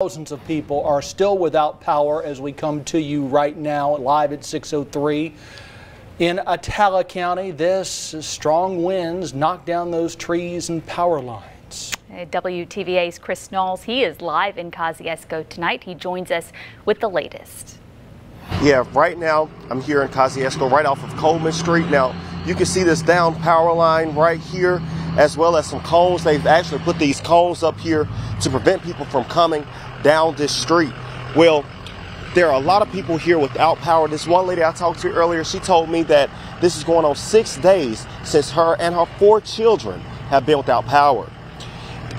Thousands of people are still without power as we come to you right now, live at 603. In Attala County, this strong winds knocked down those trees and power lines. WTVA's Chris Knowles, he is live in Kosciusko tonight. He joins us with the latest. Yeah, right now I'm here in Kosciusko, right off of Coleman Street. Now, you can see this down power line right here, as well as some cones. They've actually put these cones up here to prevent people from coming down this street. Well, there are a lot of people here without power. This one lady I talked to earlier, she told me that this is going on six days since her and her four children have been without power.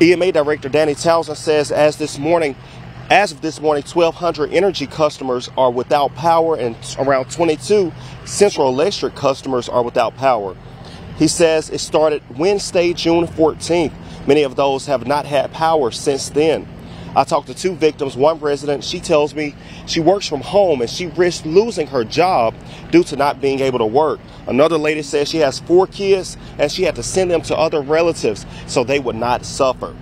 EMA Director Danny Townsend says as this morning, as of this morning, 1,200 Entergy customers are without power and around 22 Central Electric customers are without power. He says it started Wednesday, June 14th. Many of those have not had power since then. I talked to two victims, one resident, she tells me she works from home and she risked losing her job due to not being able to work. Another lady says she has four kids and she had to send them to other relatives so they would not suffer.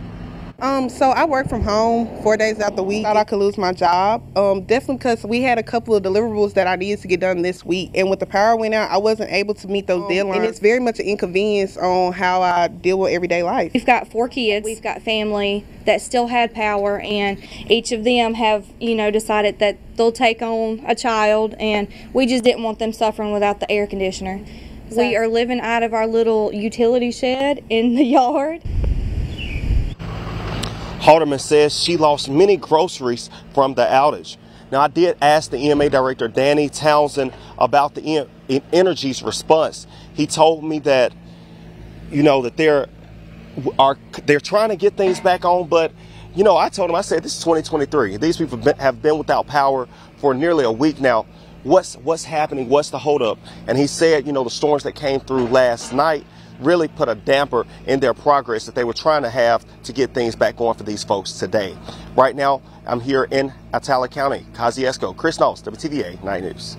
Um, so I work from home four days out the week. Thought I could lose my job. Um, definitely because we had a couple of deliverables that I needed to get done this week, and with the power went out, I wasn't able to meet those um, deadlines. And it's very much an inconvenience on how I deal with everyday life. We've got four kids. We've got family that still had power, and each of them have, you know, decided that they'll take on a child, and we just didn't want them suffering without the air conditioner. So. We are living out of our little utility shed in the yard. Haldeman says she lost many groceries from the outage. Now, I did ask the EMA director, Danny Townsend, about the Entergy's response. He told me that, you know, that they're are they're trying to get things back on, but you know, I told him, I said, this is 2023. These people have been without power for nearly a week now. What's what's happening? What's the holdup? And he said, you know, the storms that came through last night really put a damper in their progress that they were trying to have to get things back going for these folks today. Right now, I'm here in Attala County, Kosciusko. Chris Knowles, WTVA 9 News.